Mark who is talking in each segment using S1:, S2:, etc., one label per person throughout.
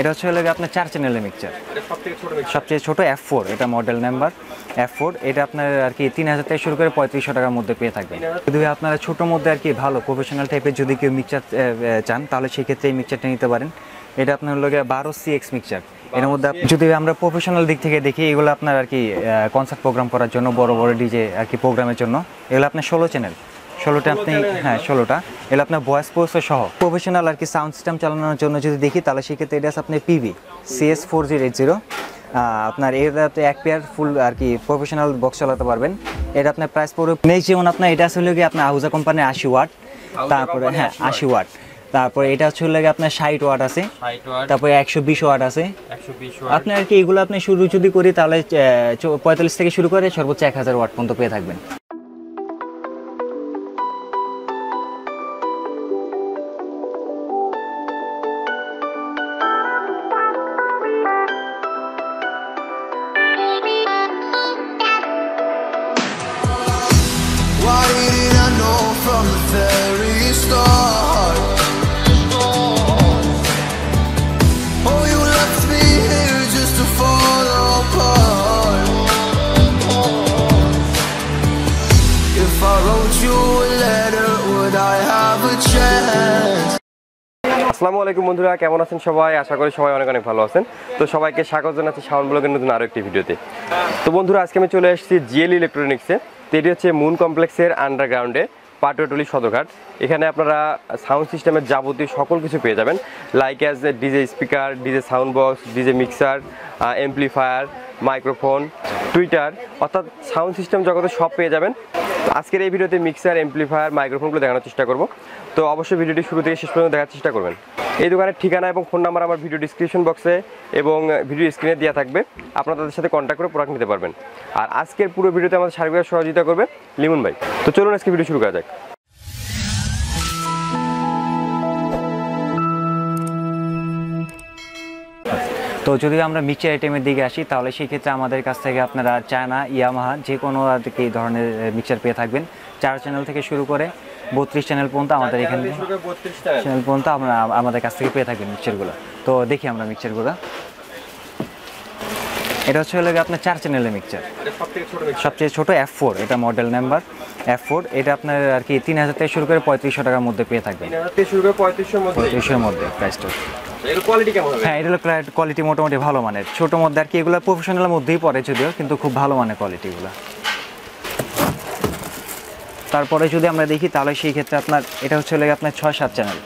S1: এটা হচ্ছে হলো আপনার চার চ্যানেলের মিক্সচার সবচেয়ে ছোট এফ ফোর এটা মডেল নাম্বার এফ ফোর এটা আপনার আর কি তিন হাজার থেকে শুরু করে পঁয়ত্রিশশো টাকার মধ্যে পেয়ে থাকবেন। যদি আপনারা ছোটোর মধ্যে আর কি ভালো প্রফেশনাল টাইপের যদি কেউ মিক্সচার চান তাহলে সেক্ষেত্রে এই মিক্সচারটা নিতে পারেন। এটা আপনার হলো বারো সি এক্স মিক্সচার এর মধ্যে যদি আমরা প্রফেশনাল দিক থেকে দেখি এগুলো আপনার আর কি কনসার্ট প্রোগ্রাম করার জন্য বড় বড় ডিজে আর কি প্রোগ্রামের জন্য এগুলো আপনার ষোলো চ্যানেল ষোলোটা আপনি হ্যাঁ ষোলোটা। এগুলো আপনার ভয়েস পোস্ট সহ। প্রফেশনাল আর কি সাউন্ড সিস্টেম চালানোর জন্য যদি দেখি তাহলে সেক্ষেত্রে এটা আছে আপনার PV CS four zero eight zero আপনার এটাতে এক পেয়ার ফুল আর কি প্রফেশনাল বক্স চালাতে পারবেন। এটা আপনার প্রাইস পড়বে নেক্সট যেমন আপনার এটা আসলে কি আপনার আউজা কোম্পানির আশি ওয়াট তারপরে হ্যাঁ আশি ওয়াট তারপরে এটা হচ্ছে হলো গিয়ে আপনার ষাট ওয়াট আছে। তারপরে একশো বিশ ওয়াট আছে।
S2: 120
S1: আপনি আর কি এগুলো আপনি শুরু যদি করি তাহলে পঁয়তাল্লিশ থেকে শুরু করে সর্বোচ্চ এক হাজার ওয়াট পর্যন্ত পেয়ে থাকবেন।
S3: Oh?
S2: আসসালামু আলাইকুম বন্ধুরা, কেমন আছেন সবাই? আশা করি সবাই অনেক অনেক ভালো আছেন। তো সবাইকে স্বাগত জানাচ্ছি শাওন ব্লগের নতুন আরও একটি ভিডিওতে। তো বন্ধুরা, আজকে আমি চলে এসেছি জিএল ইলেকট্রনিক্সে তো এটি হচ্ছে মুন কমপ্লেক্সের আন্ডারগ্রাউন্ডে পাটুয়াটুলি সদরঘাট। এখানে আপনারা সাউন্ড সিস্টেমের যাবতীয় সকল কিছু পেয়ে যাবেন like as DJ speaker DJ sound box DJ mixer amplifier microphone tweeter অর্থাৎ সাউন্ড সিস্টেম জগতে সব পেয়ে যাবেন। আজকের এই ভিডিওতে মিক্সার এমপ্লিফায়ার মাইক্রোফোনগুলো দেখানোর চেষ্টা করব। তো অবশ্যই ভিডিওটি শুরু থেকে শেষ পর্যন্ত দেখার চেষ্টা করবেন। এই দোকানের ঠিকানা এবং ফোন নাম্বার আমার ভিডিও ডিসক্রিপশন বক্সে এবং ভিডিও স্ক্রিনে দেওয়া থাকবে। আপনারা তাদের সাথে কন্ট্যাক্ট করে প্রোডাক্ট নিতে পারবেন। আর আজকের পুরো ভিডিওতে আমাদের সার্বিক সহযোগিতা করবে লিমন ভাই। তো চলুন আজকে ভিডিও শুরু করা যাক।
S1: তো যদি আমরা মিক্সচার আইটেমের দিকে আসি তাহলে সেই ক্ষেত্রে আমাদের কাছ থেকে আপনারা চায়না ইয়ামাহা যে কোনো আর কি ধরনের মিক্সচার পেয়ে থাকবেন। চার চ্যানেল থেকে শুরু করে বত্রিশ চ্যানেল পর্যন্ত আমাদের এখানে চ্যানেল পর্যন্ত আমরা আমাদের কাছ থেকে পেয়ে থাকবেন মিক্সচারগুলো তো দেখি আমরা মিক্সচারগুলো এটা হচ্ছে হলো আপনার চার চ্যানেলের মিক্সচার সবচেয়ে ছোট এফ ফোর এটা মডেল নাম্বার এফ ফোর এটা আপনার আর কি তিন হাজার থেকে শুরু করে পঁয়ত্রিশশো টাকার মধ্যে পেয়ে থাকবেন।
S2: পঁয়ত্রিশশোর মধ্যে।
S1: প্রাইসটা
S2: এর কোয়ালিটি কেমন হবে?
S1: হ্যাঁ এটা হলো কোয়ালিটি মোটামুটি ভালো মানের। ছোটোর মধ্যে আর কি এগুলো প্রফেশনালের মধ্যেই পড়ে যদিও কিন্তু খুব ভালো মানের কোয়ালিটিগুলো তারপরে যদি আমরা দেখি তাহলে সেই ক্ষেত্রে আপনার এটা হচ্ছে আপনার ছয় সাত চ্যানেল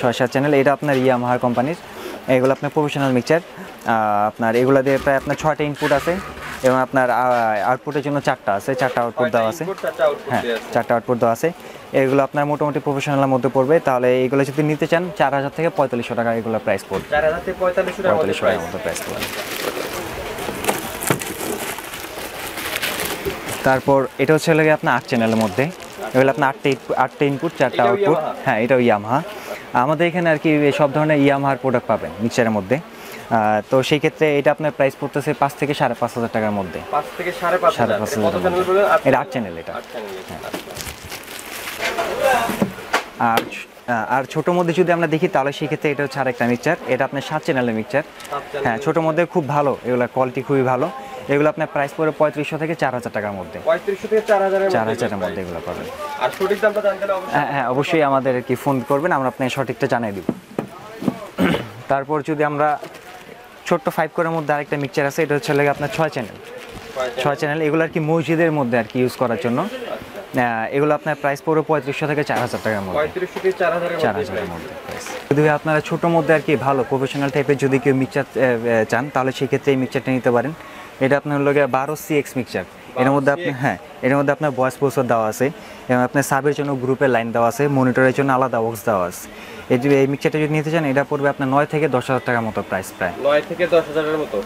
S1: ছয় সাত চ্যানেল এটা আপনার ইয়ামাহার কোম্পানির এগুলো আপনার প্রফেশনাল মিক্সচার আপনার এগুলো দিয়ে প্রায় আপনার ছয়টা ইনপুট আছে এবং আপনার আউটপুটের জন্য চারটা আছে চারটা আউটপুট দেওয়া আছে। হ্যাঁ চারটা আউটপুট দেওয়া আছে। এগুলো আপনার মোটামুটি প্রফেশনালের মধ্যে পড়বে। তাহলে এইগুলো যদি নিতে চান চার হাজার থেকে পঁয়তাল্লিশশো টাকা এগুলো প্রাইস পড়বে।
S2: চার হাজার থেকে পঁয়তাল্লিশশো টাকার মধ্যে
S1: পঁয়তাল্লিশশো টাকার
S2: price।
S1: মতো প্রাইস পড়বে। তারপর এটা হচ্ছে লাগে আপনার আট চ্যানেলের মধ্যে। এগুলো আপনার আটটা আটটা ইনপুট চারটা আউটপুট হ্যাঁ এটাও ইয়ামহা আমাদের এখানে আর কি সব ধরনের ইয়ামহার প্রোডাক্ট পাবেন মিক্সারের মধ্যে। তো সেই ক্ষেত্রে এটা আপনার প্রাইস পড়তেছে পাঁচ থেকে সাড়ে পাঁচ হাজার টাকার মধ্যে।
S2: পাঁচ থেকে সাড়ে পাঁচ হাজার।
S1: এটা আট চ্যানেল এটা।
S2: চ্যানেল
S1: আর আর ছোটোর মধ্যে যদি আমরা দেখি তাহলে সেই ক্ষেত্রে এটা হচ্ছে আরেকটা মিক্সচার এটা আপনার সাত চ্যানেলের মিক্সচার হ্যাঁ ছোটোর মধ্যে খুব ভালো। এগুলো কোয়ালিটি খুবই ভালো। এগুলো আপনার প্রাইস পড়ে পঁয়ত্রিশশো থেকে চার হাজার টাকার মধ্যে।
S2: পঁয়ত্রিশশো থেকে চার হাজারের
S1: চার
S2: মধ্যে
S1: হাজারের মধ্যে এগুলো পাবেন।
S2: আর সঠিক দামটা জানতে
S1: হ্যাঁ হ্যাঁ অবশ্যই আমাদের কি ফোন করবেন। আমরা আপনাকে সঠিকটা জানিয়ে দিব। তারপর যদি আমরা ছোট্ট ফাইভ করের মধ্যে আরেকটা মিক্সচার আছে এটা হচ্ছে লাগে আপনার ছয় চ্যানেল ছয় চ্যানেল এগুলো আর কি মসজিদের মধ্যে আর কি ইউজ করার জন্য। এগুলো আপনার প্রাইস পড়বে পঁয়ত্রিশশো থেকে চার হাজার টাকার মধ্যে।
S2: পঁয়ত্রিশশো থেকে চার হাজারের মধ্যে।
S1: যদি আপনারা ছোটোর মধ্যে আর কি ভালো প্রফেশনাল টাইপের যদি কেউ মিক্সার চান তাহলে সেক্ষেত্রে এই মিক্সচারটা নিতে পারেন। এটা আপনার গিয়ে বারো সি এক্স মিক্সার এর মধ্যে আপনি হ্যাঁ এর মধ্যে আপনার ভয়েস পোস্টার দেওয়া আছে এবং আপনার সাবের জন্য গ্রুপের লাইন দেওয়া আছে মনিটরের জন্য আলাদা বক্স দেওয়া আছে। এই যে এই মিক্সচারটা যদি নিতে চান এটা পড়বে আপনার নয় থেকে দশ হাজার টাকার মতো প্রাইস প্রায়।
S2: নয় থেকে দশ হাজারের মতো।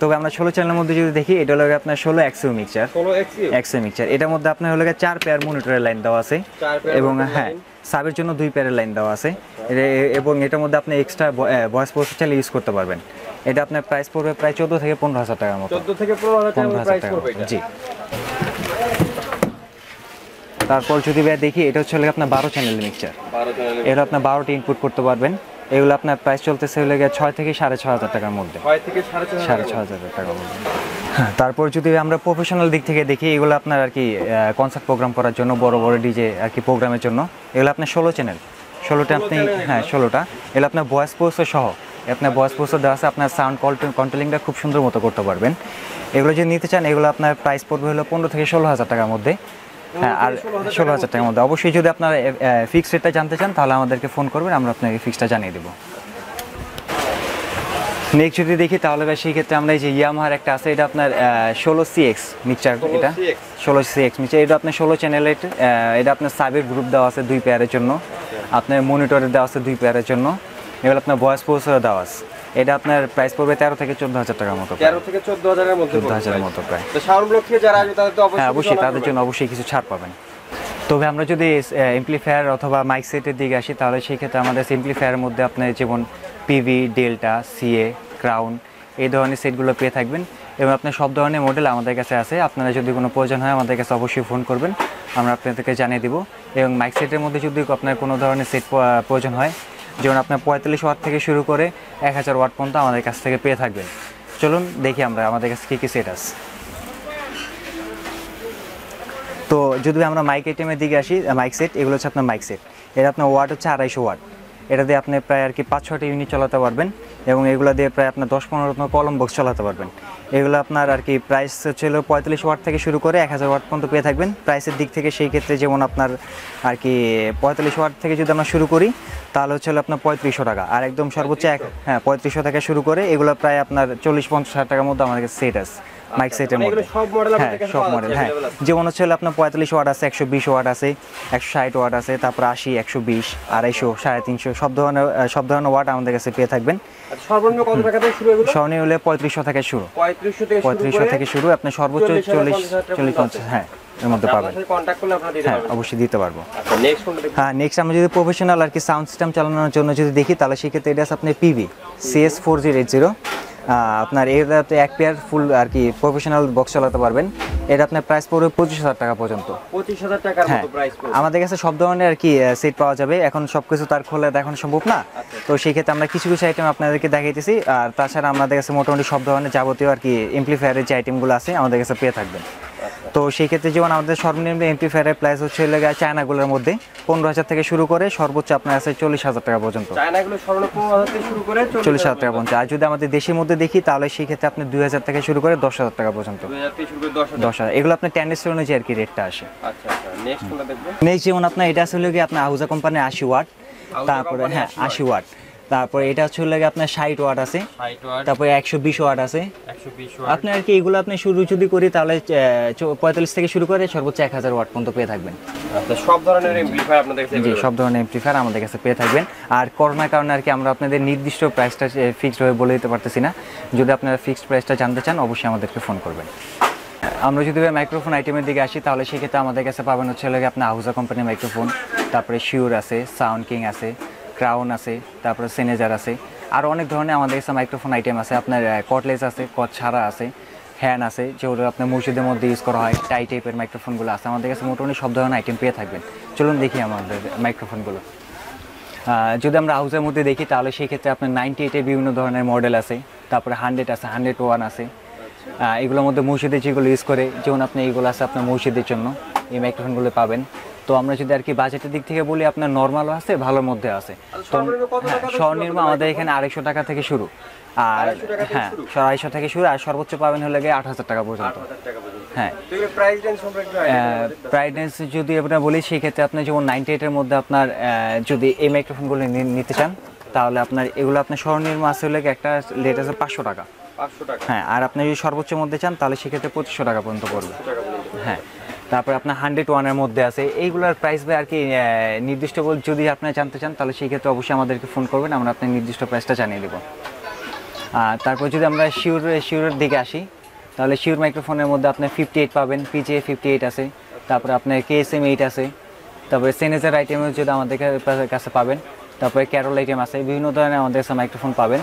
S1: তবে আমরা ষোলো চ্যানেলের মধ্যে যদি দেখি এটা হলো আপনার ষোলো এক্সিও মিক্সচার
S2: ষোলো এক্সি
S1: এক্সএ মিক্সচার এটার মধ্যে আপনার হলো চার পেয়ার মনিটরের লাইন দেওয়া আছে। এবং হ্যাঁ সাবের জন্য দুই পেয়ারের লাইন দেওয়া আছে। এবং এটার মধ্যে আপনি এক্সট্রা ভয়েস চাইলে ইউজ করতে পারবেন। এটা আপনার প্রাইস পড়বে প্রায় চোদ্দ থেকে পনেরো হাজার টাকার মতো।
S2: চোদ্দ থেকে পনেরো হাজার এটা।
S1: জি। তারপর যদি ভাই দেখি এটা হচ্ছে আপনার বারো চ্যানেল মিক্সচার এটা আপনার বারোটি ইনপুট করতে পারবেন। এগুলো আপনার প্রাইস চলতেছে হলে গিয়ে ছয় থেকে সাড়ে ছ হাজার টাকার মধ্যে।
S2: সাড়ে ছয়
S1: হাজার টাকার মধ্যে। হ্যাঁ তারপর যদি আমরা প্রফেশনাল দিক থেকে দেখি এগুলো আপনার আর কি কনসার্ট প্রোগ্রাম করার জন্য বড় বড় ডিজে আর কি প্রোগ্রামের জন্য। এগুলো আপনার ষোলো চ্যানেল ষোলোটা আপনি হ্যাঁ ষোলোটা। এগুলো আপনার ভয়েস পোস্টও সহ আপনার ভয়েস পোস্টও দেওয়া আছে আপনার সাউন্ড কন্ট্রোলিংটা খুব সুন্দর মতো করতে পারবেন। এগুলো যদি নিতে চান এগুলো আপনার প্রাইস পড়বে হলো পনেরো থেকে ষোলো হাজার টাকার মধ্যে। হ্যাঁ আর ষোলো হাজার টাকার মধ্যে। অবশ্যই যদি আপনার ফিক্সড রেটটা জানতে চান তাহলে আমাদেরকে ফোন করবেন আমরা আপনাকে ফিক্সটা জানিয়ে দেবো। নেক্সট যদি দেখি তাহলে ভাই সেই ক্ষেত্রে আমরা এই যে ইয়ামাহার একটা আছে এটা আপনার ষোলো সি এক্স মিক্সচার এটা? ষোলো সি এক্স মিক্সচার এটা আপনার ষোলো চ্যানেলের এটা আপনার সাবের গ্রুপ দেওয়া আছে দুই পেয়ারের জন্য। আপনার মনিটরে দেওয়া আছে দুই পেয়ারের জন্য। এগুলো আপনার ভয়েস পোস্টারও দেওয়া আছে। এটা আপনার প্রাইস পড়বে তেরো থেকে চোদ্দ হাজার টাকার মতো।
S2: তেরো থেকে চোদ্দ হাজারের মধ্যে
S1: চোদ্দ হাজারের। মতো প্রায়।
S2: তো শাওন ব্লক থেকে যারা আসবে তাদের তো অবশ্যই
S1: হ্যাঁ অবশ্যই তাদের জন্য অবশ্যই কিছু ছাড় পাবেন। তবে আমরা যদি এমপ্লিফায়ার অথবা মাইক সেটের দিকে আসি তাহলে সেই ক্ষেত্রে আমাদের এমপ্লিফায়ারের মধ্যে আপনার যেমন পিভি ডেল্টা সিএ ক্রাউন এই ধরনের সেটগুলো পেয়ে থাকবেন। এবং আপনার সব ধরনের মডেল আমাদের কাছে আছে। আপনারা যদি কোনো প্রয়োজন হয় আমাদের কাছে অবশ্যই ফোন করবেন। আমরা আপনাদেরকে জানিয়ে দিব। এবং মাইক সেটের মধ্যে যদি আপনার কোনো ধরনের সেট প্রয়োজন হয় যেমন আপনার পঁয়তাল্লিশ ওয়াট থেকে শুরু করে এক হাজার ওয়াট পর্যন্ত আমাদের কাছ থেকে পেয়ে থাকবেন। চলুন দেখি আমরা আমাদের কাছে কী কী সেট আছে। তো যদি আমরা মাইক আইটেমের দিকে আসি মাইক সেট এগুলো হচ্ছে আপনার মাইক সেট এটা আপনার ওয়াট হচ্ছে আড়াইশো ওয়াট এটা দিয়ে আপনি প্রায় আর কি পাঁচ ছটা ইউনিট চালাতে পারবেন। এবং এগুলো দিয়ে প্রায় আপনার দশ পনেরো রকম কলম বক্স চালাতে পারবেন। এগুলো আপনার আর কি প্রাইস ছিল পঁয়তাল্লিশ ওয়াট থেকে শুরু করে এক হাজার ওয়াট পর্যন্ত পেয়ে থাকবেন। প্রাইসের দিক থেকে সেই ক্ষেত্রে যেমন আপনার আর কি পঁয়তাল্লিশ ওয়াট থেকে যদি আমরা শুরু করি, তাহলে হচ্ছে আপনার পঁয়ত্রিশশো টাকা। আর একদম সর্বোচ্চ এক হ্যাঁ পঁয়ত্রিশশো থেকে শুরু করে এগুলো প্রায় আপনার চল্লিশ পঞ্চাশ হাজার টাকার মধ্যে আমাদের সেট আছে। মাইক সেটের
S2: মানে এগুলো
S1: মধ্যে।
S2: সব
S1: হ্যাঁ মডেল হ্যাঁ।
S2: আছে।
S1: যেমন হচ্ছে আপনার পঁয়তাল্লিশ ওয়াট আছে একশো বিশ ওয়াট আছে একশো ষাট ওয়াট আছে তারপর আশি একশো বিশ আড়াইশো সাড়ে তিনশো সব ধরনের সব ধরনের ওয়াট আমাদের কাছে পেয়ে থাকবেন।
S2: আচ্ছা, সর্বনিম্ন কত টাকা থেকে শুরু
S1: হলে পঁয়ত্রিশশো থেকে শুরু।
S2: পঁয়ত্রিশশো থেকে শুরু
S1: আপনি সর্বোচ্চ
S2: 40,000
S1: চল্লিশ
S2: 50,000
S1: চল্লিশ পঞ্চাশ হ্যাঁ এর মধ্যে পাবেন। হ্যাঁ অবশ্যই দিতে পারব।
S2: আচ্ছা
S1: হ্যাঁ নেক্সট আমরা যদি প্রফেশনাল আর কি সাউন্ড সিস্টেম চালানোর জন্য যদি দেখি তাহলে সেক্ষেত্রে এটা আছে আপনার PV CS four zero eight zero আপনার এটাতে এক পেয়ার ফুল আর কি প্রফেশনাল বক্স চালাতে পারবেন। এটা আপনার প্রাইস পড়বে পঁচিশ হাজার টাকা পর্যন্ত।
S2: পঁচিশ হাজার টাকার
S1: হ্যাঁ
S2: মতো প্রাইস
S1: আমাদের কাছে সব ধরনের আর কি সেট পাওয়া যাবে। এখন সব কিছু তার খোলা দেখানো সম্ভব না। তো সেই ক্ষেত্রে আমরা কিছু কিছু আইটেম আপনাদেরকে দেখাইতেছি। আর তাছাড়া আমাদের কাছে মোটামুটি সব ধরনের যাবতীয় আর কি এমপ্লিফায়ারের যে আইটেমগুলো আছে আমাদের কাছে পেয়ে থাকবেন। তো সেই ক্ষেত্রে যেমন আমাদের সর্বনিম্ন এমপি এমপ্লিফায়ারের প্রাইস হচ্ছে লেগে চায়নাগুলোর মধ্যে পনেরো হাজার থেকে শুরু করে সর্বোচ্চ আপনার আছে চল্লিশ হাজার টাকা পর্যন্ত।
S2: চায়নাগুলো পনেরো হাজার থেকে শুরু করে
S1: চল্লিশ হাজার টাকা পর্যন্ত। আর যদি আমাদের দেশের মধ্যে দেখি তাহলে সেই ক্ষেত্রে আপনি দুই হাজার থেকে শুরু করে দশ হাজার টাকা পর্যন্ত।
S2: দশ হাজার।
S1: এগুলো আপনার টেন্ডেন্সি অনুযায়ী আর কি রেটটা আসে।
S2: আচ্ছা আচ্ছা। নেক্সট
S1: যেমন আপনার এটা আসলে আপনার আহুজা কোম্পানির আশি ওয়াট তারপরে হ্যাঁ আশি ওয়াট তারপরে এটা হচ্ছে লাগে আপনার ষাট ওয়াট আছে। তারপরে একশো বিশ ওয়াট আছে।
S2: একশো বিশ
S1: আপনি আর কি এগুলো আপনি শুরু যদি করি তাহলে পঁয়তাল্লিশ থেকে শুরু করে সর্বোচ্চ এক হাজার ওয়াট পর্যন্ত পেয়ে থাকবেন।
S2: আচ্ছা সব ধরনের এমপ্লিফায়ার আপনাদের কাছে
S1: জি সব ধরনের এমপ্লিফায়ার আমাদের কাছে পেয়ে থাকবেন। আর করোনার কারণে আর কি আমরা আপনাদের নির্দিষ্ট প্রাইসটা ফিক্সড হয়ে বলে দিতে পারতেছি না। যদি আপনারা ফিক্সড প্রাইসটা জানতে চান অবশ্যই আমাদেরকে ফোন করবেন। আমরা যদি মাইক্রোফোন আইটেমের দিকে আসি তাহলে সেক্ষেত্রে আমাদের কাছে পাবেন হচ্ছে লাগে আপনার আহুজা কোম্পানির মাইক্রোফোন তারপরে শিওর আছে সাউন্ড কিং আছে ক্রাউন আছে, তারপরে সেনেজার আছে আরও অনেক ধরনের আমাদের কাছে মাইক্রোফোন আইটেম আছে। আপনার কটলেস আছে কট ছাড়া আছে হ্যান আছে, যেগুলো আপনার মসজিদের মধ্যে ইউজ করা হয় টাই টাইপের মাইক্রোফোনগুলো আছে। আমাদের কাছে মোটামুটি সব ধরনের আইটেম পেয়ে থাকবেন। চলুন দেখি আমাদের মাইক্রোফোনগুলো যদি আমরা হাউসের মধ্যে দেখি, তাহলে সেই ক্ষেত্রে আপনার নাইনটি এইটের বিভিন্ন ধরনের মডেল আছে, তারপরে হান্ড্রেড আছে হান্ড্রেড ওয়ান আছে। এগুলোর মধ্যে মসজিদে যেগুলো ইউজ করে, যেমন আপনি এইগুলো আছে আপনার মসজিদের জন্য, এই মাইক্রোফোনগুলো পাবেন। তো আমরা যদি আর কি বাজেটের দিক থেকে বলি আপনার নর্মালও আছে ভালোর মধ্যে আছে। তো
S2: শুরু?
S1: আমাদের এখানে আড়াইশো টাকা থেকে শুরু। আর
S2: 250 টাকা থেকে
S1: হ্যাঁ আড়াইশো থেকে শুরু আর সর্বোচ্চ পাবেন হলে গিয়ে আট হাজার টাকা পর্যন্ত। হ্যাঁ।
S2: প্রাইস রেঞ্জ
S1: যদি আমরা বলি সেই ক্ষেত্রে আপনি যেমন নাইনটি এইটের মধ্যে আপনার যদি এই মাইক্রোফোনগুলো নিতে চান তাহলে আপনার এগুলো আপনার স্বর্ণির্ম আছে হলে একটা লেট আছে পাঁচশো টাকা। হ্যাঁ আর আপনি যদি সর্বোচ্চ মধ্যে চান তাহলে সেক্ষেত্রে পঁচিশশো টাকা পর্যন্ত পড়বে। হ্যাঁ। তারপরে আপনার হান্ড্রেড ওয়ানের মধ্যে আছে। এইগুলোর প্রাইস ভাই আর কি নির্দিষ্ট বল যদি আপনি জানতে চান, তাহলে সেই ক্ষেত্রে অবশ্যই আমাদেরকে ফোন করবেন, আমরা আপনার নির্দিষ্ট প্রাইসটা জানিয়ে দেবো। আর তারপর যদি আমরা শিওর শিওরের দিকে আসি, তাহলে শিওর মাইক্রোফোনের মধ্যে আপনার ফিফটি এইট পাবেন পিজিএ ফিফটি এইট আছে, তারপরে আপনার কেএসএম এইট আছে, তারপরে সেনেজার আইটেমও যদি আমাদের কাছে পাবেন, তারপরে ক্যারল আইটেম আছে, বিভিন্ন ধরনের আমাদের কাছে মাইক্রোফোন পাবেন।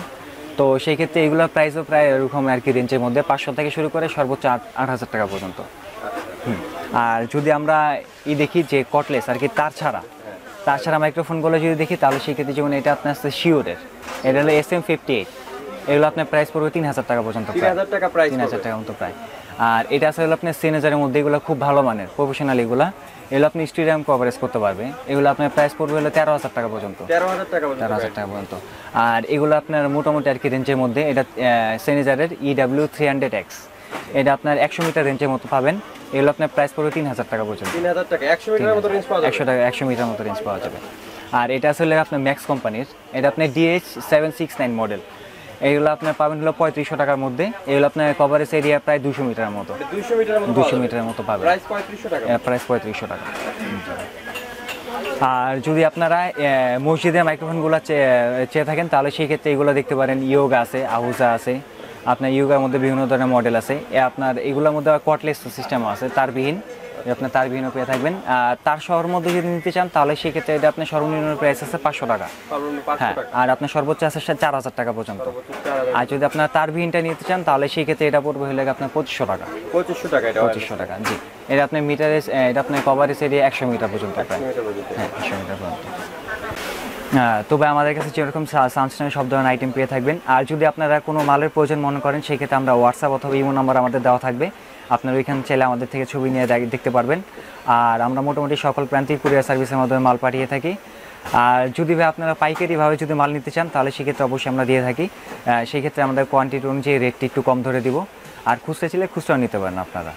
S1: তো সেই ক্ষেত্রে এগুলোর প্রাইসও প্রায় এরকম আর কি রেঞ্জের মধ্যে, পাঁচশো থেকে শুরু করে সর্বোচ্চ আট আট হাজার টাকা পর্যন্ত। হুম। আর যদি আমরা ই দেখি যে কটলেস আর কি তার ছাড়া তাছাড়া মাইক্রোফোনগুলো যদি দেখি তাহলে সেক্ষেত্রে যেমন এটা আপনার আসছে শিওরের এটা হলো এস এম ফিফটি এইট এগুলো আপনার প্রাইস পড়বে তিন হাজার টাকা পর্যন্ত
S2: তিন হাজার টাকা প্রাইস
S1: তিন হাজার টাকা মতো প্রায়। আর এটা আছে হলো আপনার সিনেজারের মধ্যে এগুলো খুব ভালো মানের প্রফেশনাল এগুলো। এগুলো আপনি স্টেডিয়াম কভারেজ করতে পারবে। এগুলো আপনার প্রাইস পড়বে হলো তেরো হাজার টাকা পর্যন্ত।
S2: তেরো হাজার টাকা
S1: তেরো হাজার টাকা পর্যন্ত। আর এগুলো আপনার মোটামুটি আর কি রেঞ্জের মধ্যে এটা সেনিজারের ইডাব্লিউ থ্রি হান্ড্রেড এক্স এটা আপনার একশো মিটার রেঞ্জের মতো পাবেন। এগুলো আপনার প্রাইস পড়বে তিন হাজার টাকা পর্যন্ত।
S2: তিন হাজার টাকা একশো মিটারের মতো রেঞ্জ পাওয়া যাবে।
S1: একশো টাকা একশো মিটার মতো রেঞ্জ পাওয়া যাবে। আর এটা আসলে আপনার ম্যাক্স কোম্পানির এটা আপনার DH seven six nine model এগুলো আপনার পাবেন হলো পঁয়ত্রিশশো টাকার মধ্যে। এগুলো আপনার কভারেজ এরিয়া প্রায় দুশো মিটারের মতো। দুশো মিটারের মতো পাবেন।
S2: প্রাইস পঁয়ত্রিশশো টাকা।
S1: প্রাইস পঁয়ত্রিশশো টাকা। আর যদি আপনারা আহ, মসজিদের মাইক্রোফোনগুলো চেয়ে থাকেন তাহলে সেই ক্ষেত্রে এগুলো দেখতে পারেন। ইয়োগা আছে আহুজা আছে। আপনার ইয়োগার মধ্যে বিভিন্ন ধরনের মডেল আছে। আপনার এগুলোর মধ্যে কটলেস সিস্টেম আছে তারবিহীন। আপনার তারবিহীনও পেয়ে থাকবেন। আর তার শহর মধ্যে যদি নিতে চান তাহলে সেই ক্ষেত্রে এটা আপনার সর্বনিম্ন প্রাইস আছে পাঁচশো টাকা। হ্যাঁ আর আপনার সর্বোচ্চ আছে চার হাজার টাকা পর্যন্ত। আর যদি আপনার তারবিহীনটা নিতে চান তাহলে সেই ক্ষেত্রে এটা পড়বে হলে আপনার পঁচিশশো টাকা।
S2: পঁচিশশো টাকা
S1: পঁচিশশো টাকা জি। এটা আপনার মিটারে এটা আপনার কভারেজ এরিয়া একশো মিটার পর্যন্ত হ্যাঁ একশো মিটার পর্যন্ত। তবে আমাদের কাছে যেরকম সানস্ক্রিনের সব ধরনের আইটেম পেয়ে থাকবেন। আর যদি আপনারা কোনো মালের প্রয়োজন মনে করেন, সেক্ষেত্রে আমরা হোয়াটসঅ্যাপ অথবা ইমো নাম্বার আমাদের দেওয়া থাকবে। আপনারা ওইখানে চাইলে আমাদের থেকে ছবি নিয়ে দেখ- দেখতে পারবেন। আর আমরা মোটামুটি সকল প্রান্তিক কুরিয়ার সার্ভিসের মাধ্যমে মাল পাঠিয়ে থাকি। আর যদি ভাই, আপনারা পাইকারিভাবে যদি মাল নিতে চান, তাহলে সেক্ষেত্রে অবশ্যই আমরা দিয়ে থাকি। সেই ক্ষেত্রে আমাদের কোয়ান্টিটি অনুযায়ী রেটটি একটু কম ধরে দিব। আর খুচরা ছিল খুচরা নিতে পারেন আপনারা।